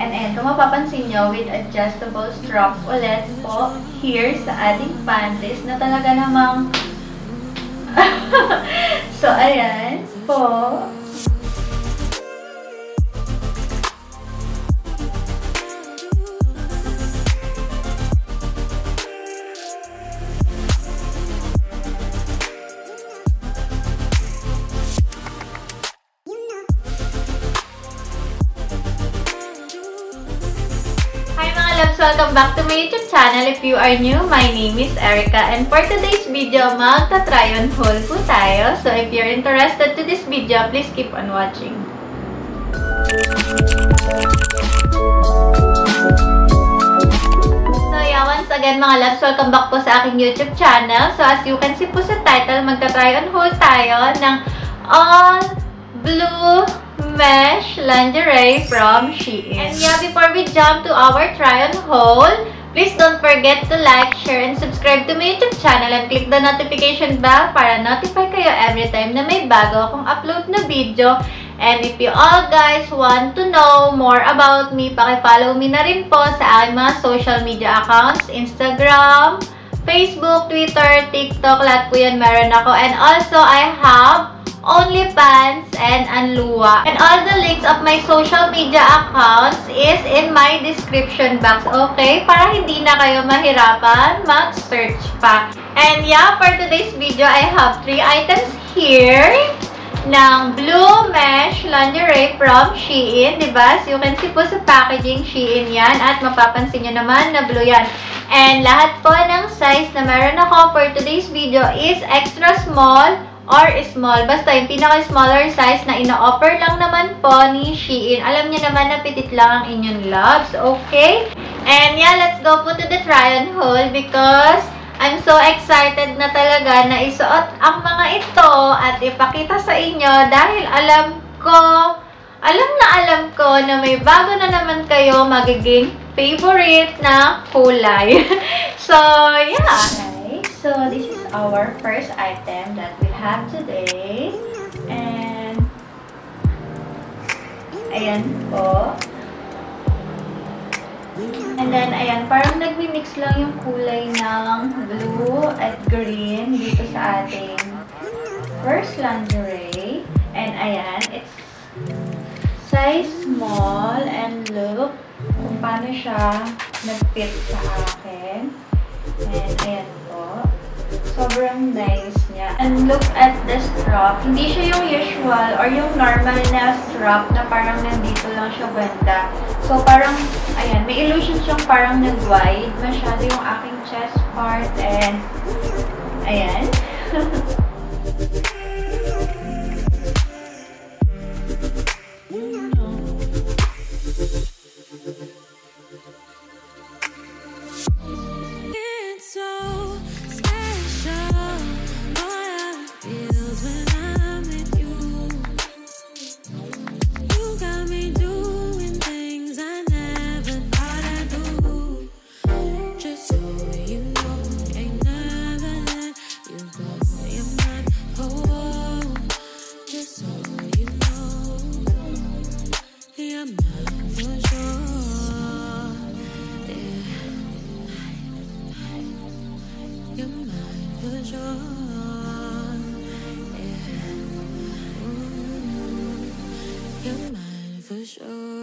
And kung mapapansin nyo, with adjustable strap ulit po here sa ating panties na talaga namang so, ayan po. Welcome back to my YouTube channel. If you are new, my name is Erica and for today's video, magta-try on haul po tayo. So if you're interested to this video, please keep on watching. So yeah, once again mga loves, welcome back po sa aking YouTube channel. So as you can see po sa title, magta-try on haul tayo ng all blue mesh lingerie from Shein. And yeah, before we jump to our try-on haul, please don't forget to like, share, and subscribe to my YouTube channel and click the notification bell para notify kayo every time na may bago akong upload na video. And if you all guys want to know more about me, pakifollow me na rin po sa aking mga social media accounts, Instagram, Facebook, Twitter, TikTok, lahat po yan meron ako. And also, I have OnlyFans, and Anlua. And all the links of my social media accounts is in my description box, okay? Para hindi na kayo mahirapan mag-search pa. And yeah, for today's video, I have three items here ng blue mesh lingerie from Shein, diba? So, you can see po sa packaging, Shein yan. At mapapansin nyo naman na blue yan. And lahat po ng size na meron ako for today's video is extra small, or small. Basta yung pinaka-smaller size na ino-offer lang naman po ni Shein. Alam niyo naman na pitit lang ang inyong loves. Okay? And yeah, let's go po to the try on haul because I'm so excited na talaga na isuot ang mga ito at ipakita sa inyo dahil alam ko, alam na alam ko na may bago na naman kayo magiging favorite na kulay. so, yeah. So, this is our first item that we have today. And, ayan po. And then, ayan, parang nagmi-mix lang yung kulay ng blue at green dito sa ating first lingerie. And ayan, it's size small and look kung paano siya nag-fit sa akin. And ayan Sobrang nice niya. And look at the strap. Hindi siya yung usual or yung normal na strap na parang nandito lang siya banda. So, parang, ayan, may illusion siyang parang nag-wide. Masyado yung aking chest part and, ayan. for sure.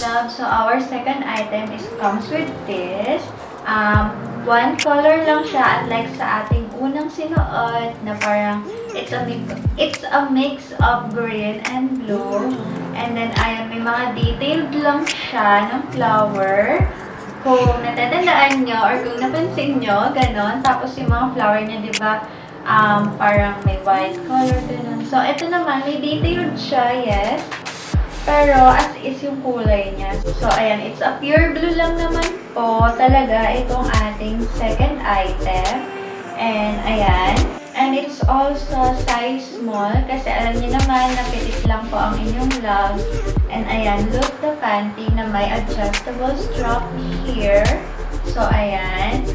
Love. So, our second item is comes with this. Um, one color lang siya unlike sa ating unang sinuot na parang it's a mix, it's a mix of green and blue. And then, ayan, may mga detailed lang siya ng flower. Kung natatandaan nyo or kung napansin nyo, ganon. Tapos yung mga flower niya, di ba, um, parang may white color, ganon. So, ito naman, may detailed siya, yes. Pero, as is yung kulay niya. So, ayan, it's a pure blue lang naman po talaga itong ating second item. And, ayan. And it's also size small kasi alam niyo naman na pitik lang po ang inyong love. And, ayan, look the panty na may adjustable strap here. So, ayan.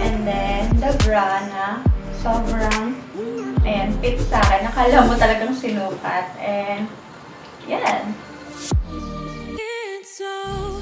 And then, the bra na sobrang, ayan, fit sa akin. Nakala mo talagang sinukat. And, yan. It's so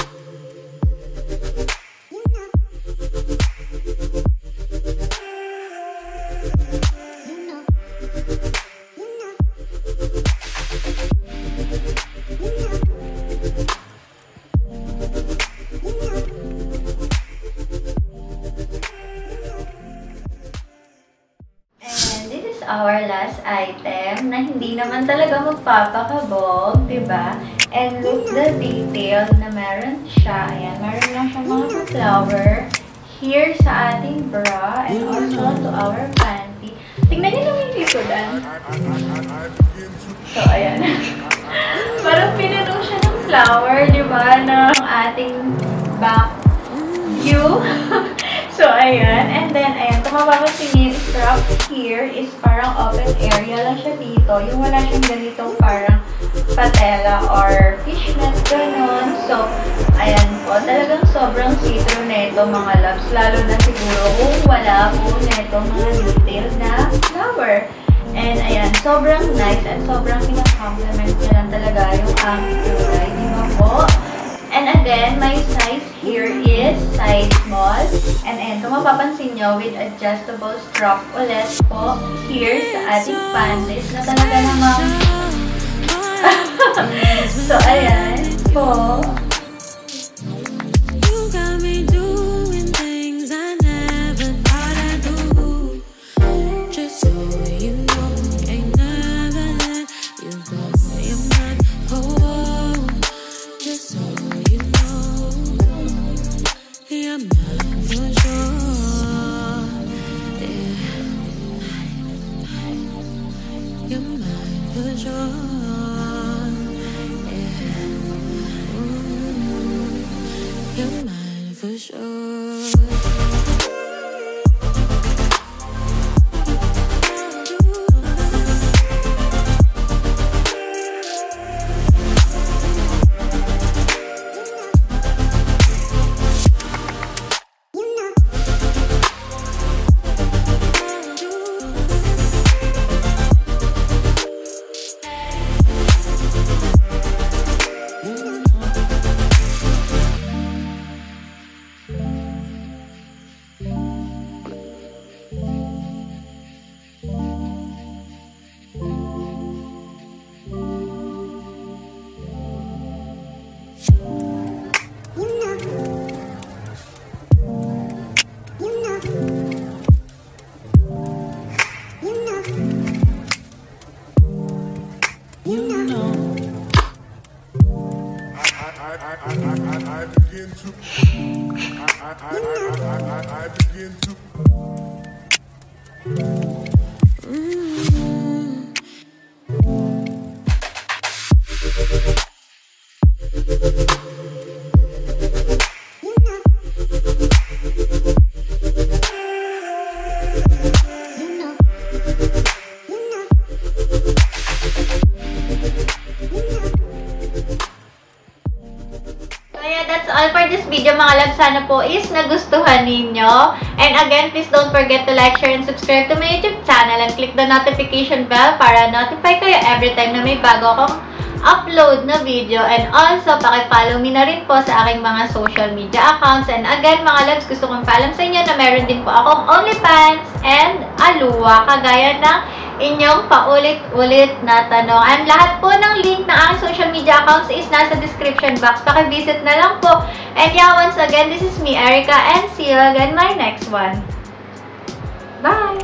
our last item na hindi naman talaga magpapakabog, di ba? And look the detail na meron siya. Ayan, meron lang siya mga flower here sa ating bra and also to our panty. Tingnan niyo naman yung likodan. To. So, ayan. Parang pinano siya ng flower, di ba, ng ating back view. so, ayan. And then, ayan, mapapansin strap here is parang open area lang siya dito. Yung wala siyang ganitong parang patela or fishnet, ganun. So, ayan po. Talagang sobrang see-through na ito, mga loves. Lalo na siguro kung wala po na ito mga detail na flower. And ayan, sobrang nice at sobrang pinakompliment niya lang talaga yung aming kulay. Di ba po? And again, my size here is size small. And ayan, kung mapapansin nyo, with adjustable strap ulit po here sa ating panties na talaga namang so, ayan po. Begin to. That's all for this video mga loves. Sana po is nagustuhan ninyo. And again, please don't forget to like, share, and subscribe to my YouTube channel and click the notification bell para notify kayo every time na may bago akong upload na video. And also, pakipollow me na rin po sa aking mga social media accounts. And again, mga loves, gusto kong paalam sa inyo na meron din po akong OnlyFans and Alua, kagaya ng inyong paulit-ulit na tanong. Ang lahat po ng link ng aking social media accounts is nasa description box. Pakivisit na lang po. And yeah, once again, this is me, Erica, and see you again my next one. Bye!